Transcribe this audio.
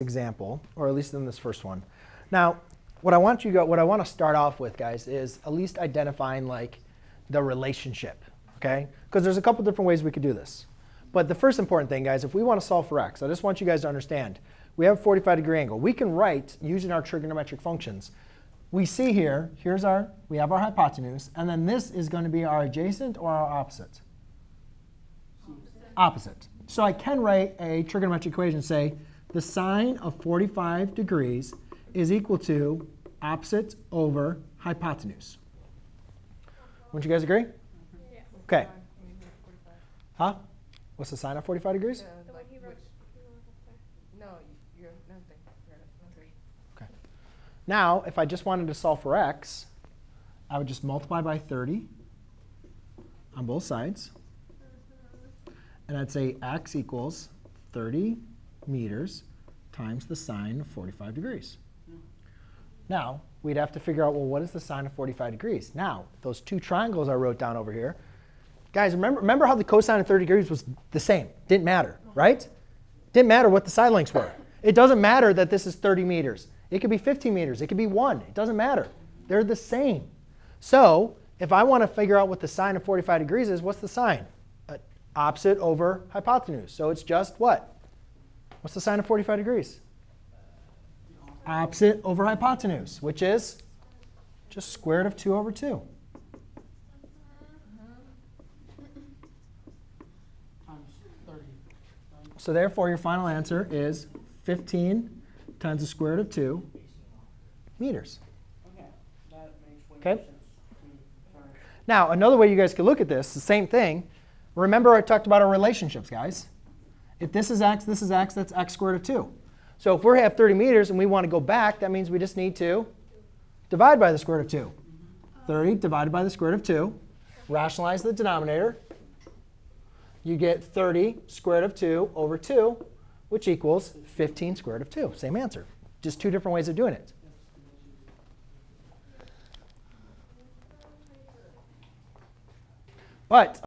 example, or at least in this first one. Now, what I want you go, what I want to start off with, guys, is at least identifying like the relationship, okay? Because there's a couple different ways we could do this. But the first important thing, guys, if we want to solve for x, I just want you guys to understand, we have a 45 degree angle. We can write using our trigonometric functions. We see here, here's our, we have our hypotenuse, and then this is going to be our adjacent or our opposite? Opposite. opposite. So I can write a trigonometric equation, say the sine of 45 degrees is equal to opposite over hypotenuse. Wouldn't you guys agree? Yeah. OK. Huh? What's the sine of 45 degrees? No, you're nothing. OK. Now, if I just wanted to solve for x, I would just multiply by 30 on both sides. And I'd say x equals 30 meters times the sine of 45 degrees. Now, we'd have to figure out, well, what is the sine of 45 degrees? Now, those two triangles I wrote down over here, guys, remember, remember how the cosine of 30 degrees was the same? Didn't matter, right? Didn't matter what the side lengths were. It doesn't matter that this is 30 meters. It could be 15 meters. It could be 1. It doesn't matter. They're the same. So if I want to figure out what the sine of 45 degrees is, what's the sine? Uh, opposite over hypotenuse. So it's just what? What's the sine of 45 degrees? Opposite over hypotenuse, which is just square root of 2 over 2. So therefore, your final answer is 15 times the square root of 2 meters. Okay? Now, another way you guys could look at this, the same thing. Remember I talked about our relationships, guys. If this is x, this is x, that's x squared of 2. So if we have 30 meters and we want to go back, that means we just need to divide by the square root of 2. 30 divided by the square root of 2. Rationalize the denominator. You get 30 square root of 2 over 2, which equals 15 square root of 2. Same answer. Just two different ways of doing it. But